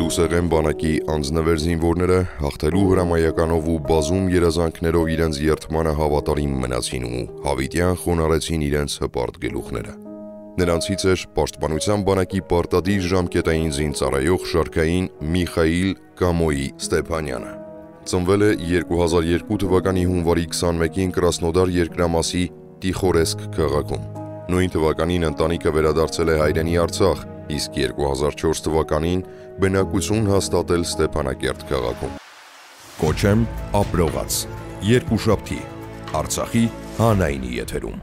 Լուսեղեն բանակի անձնվեր զինվորները հաղթելու հրամայականով ու բազում երազանքներով իրենց երթմանը հավատարիմ մնացին ու հավիտյան խոնարեցին իրենց հպարտ գլուխները։ Նրանցից էր Պաշտպանության բանակի պարտադիր ժամկետային զինծառայող շարքային Միխայիլ Կամոյի Ստեփանյանը։ Ծնվել է 2002 թվականի հունվարի 21-ին Կրասնոդար երկրամասի Տիխորեսկ քաղաքում։ Նույն թվականին ընտանիքը վերադարձել է հայրենի Արցախ, իսկ 2004 թվականին բնակություն հաստատել Ստեփանակերտ քաղաքում։ Կոչեմ ապրողաց։ Երկուշաբթի Արցախի հանրայինի եթերում։